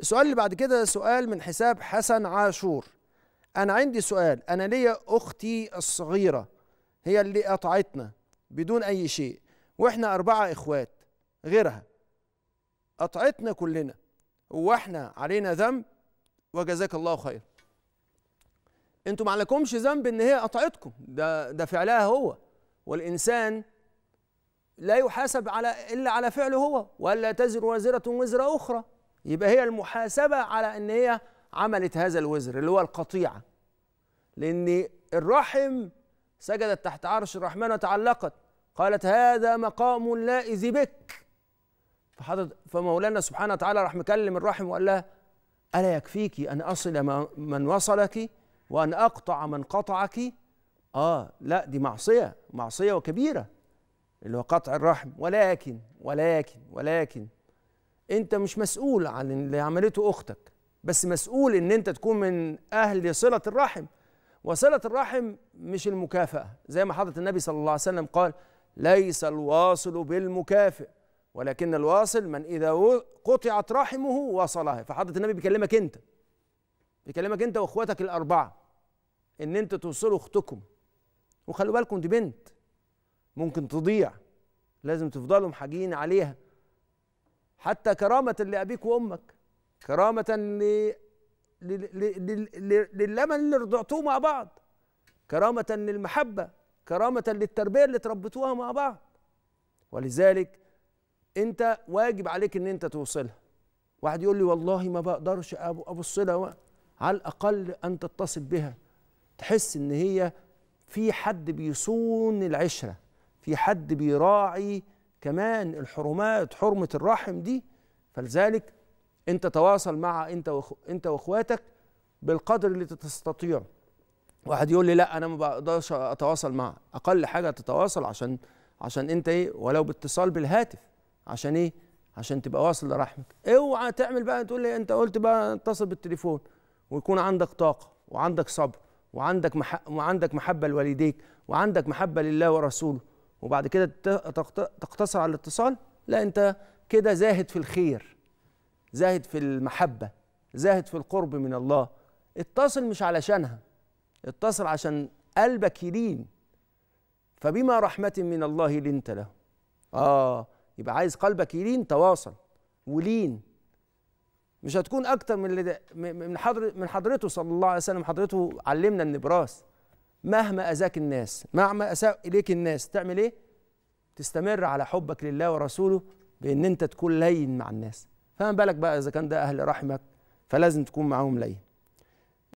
السؤال اللي بعد كده سؤال من حساب حسن عاشور. أنا عندي سؤال أنا ليا أختي الصغيرة هي اللي قطعتنا بدون أي شيء وإحنا أربعة إخوات غيرها. قطعتنا كلنا وإحنا علينا ذنب وجزاك الله خير. أنتوا ما عليكمش ذنب إن هي قطعتكم ده ده فعلها هو. والإنسان لا يحاسب على إلا على فعله هو ولا تزر وازرة وزر أخرى. يبقى هي المحاسبة على إن هي عملت هذا الوزر اللي هو القطيعة. لأن الرحم سجدت تحت عرش الرحمن وتعلقت. قالت هذا مقام لائذ بك. فحضرت فمولانا سبحانه وتعالى راح مكلم الرحم وقال لها ألا يكفيك أن أصل من وصلك وأن أقطع من قطعك؟ آه لا دي معصية معصية وكبيرة اللي هو قطع الرحم. ولكن ولكن ولكن انت مش مسؤول عن اللي عملته أختك بس مسؤول ان انت تكون من أهل صلة الرحم. وصلة الرحم مش المكافأة. زي ما حضرة النبي صلى الله عليه وسلم قال ليس الواصل بالمكافئ ولكن الواصل من إذا قطعت رحمه وصلها. فحضرة النبي بيكلمك انت بيكلمك انت واخواتك الأربعة إن انت توصلوا أختكم. وخلوا بالكم دي بنت ممكن تضيع لازم تفضلوا محاجين عليها. حتى كرامة لأبيك وأمك. كرامة ل... للمن اللي رضعتوه مع بعض. كرامة للمحبة. كرامة للتربية اللي تربيتوها مع بعض. ولذلك أنت واجب عليك إن أنت توصلها. واحد يقول لي والله ما بقدرش أبص لها. على الأقل أن تتصل بها. تحس إن هي في حد بيصون العشرة. في حد بيراعي كمان الحرمات حرمة الرحم دي فلذلك انت تواصل مع انت وخ... انت واخواتك بالقدر اللي تستطيعه واحد يقول لي لا أنا ما بقدرش أتواصل معه أقل حاجة تتواصل عشان عشان انت إيه ولو باتصال بالهاتف. عشان إيه؟ عشان تبقى واصل لرحمك. اوعى تعمل بقى تقول لي انت قلت بقى اتصل بالتليفون ويكون عندك طاقة وعندك صبر وعندك مح... وعندك محبة لوالديك وعندك محبة لله ورسوله. وبعد كده تقتصر على الاتصال لا انت كده زاهد في الخير زاهد في المحبة زاهد في القرب من الله. اتصل مش علشانها اتصل عشان قلبك يلين. فبما رحمة من الله لنت له. آه يبقى عايز قلبك يلين تواصل ولين. مش هتكون أكتر من من حضر من حضرته صلى الله عليه وسلم حضرته علمنا النبراس. مهما أذاك الناس مهما أساء إليك الناس تعمل إيه؟ تستمر على حبك لله ورسوله بإن أنت تكون لين مع الناس. فما بالك بقى إذا كان ده أهل رحمك؟ فلازم تكون معاهم لين.